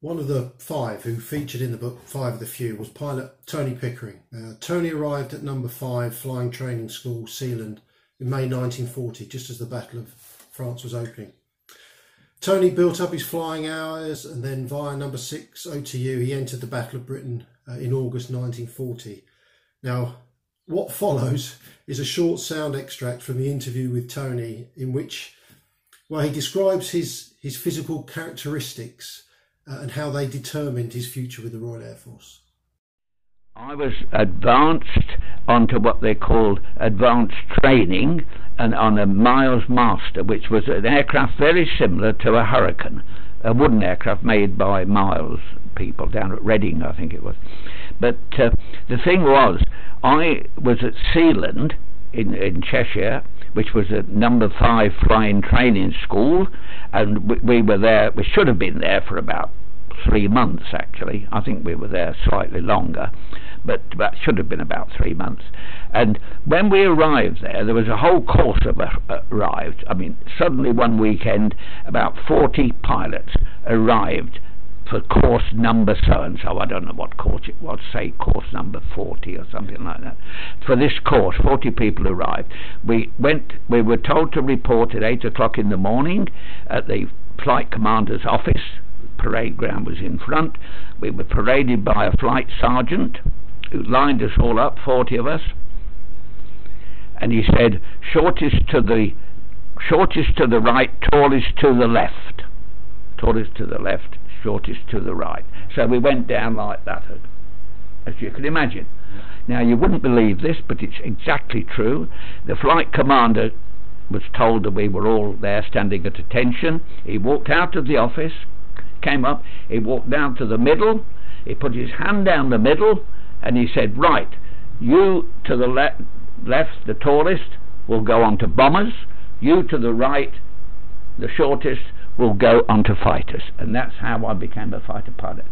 One of the five who featured in the book Five of the Few was pilot Tony Pickering. Uh, Tony arrived at number five Flying Training School, Sealand, in May 1940, just as the Battle of France was opening. Tony built up his flying hours and then via number six OTU he entered the Battle of Britain uh, in August 1940. Now, what follows is a short sound extract from the interview with Tony in which well, he describes his, his physical characteristics uh, and how they determined his future with the Royal Air Force? I was advanced onto what they called advanced training and on a Miles Master, which was an aircraft very similar to a Hurricane, a wooden aircraft made by Miles people down at Reading, I think it was. But uh, the thing was, I was at Sealand in, in Cheshire, which was a number five flying training school, and we, we were there, we should have been there for about three months actually. I think we were there slightly longer, but that should have been about three months. And when we arrived there, there was a whole course of arrived. I mean, suddenly one weekend, about 40 pilots arrived for course number so and so. I don't know what course it was, say course number 40 or something like that. For this course, 40 people arrived. We went, we were told to report at 8 o'clock in the morning at the flight commander's office parade ground was in front. We were paraded by a flight sergeant who lined us all up, 40 of us. And he said, shortest to the shortest to the right, tallest to the left. Tallest to the left, shortest to the right. So we went down like that, as you can imagine. Now, you wouldn't believe this, but it's exactly true. The flight commander was told that we were all there standing at attention. He walked out of the office, came up, he walked down to the middle, he put his hand down the middle, and he said, Right, you to the le left, the tallest, will go on to bombers, you to the right, the shortest, will go on to fighters. And that's how I became a fighter pilot.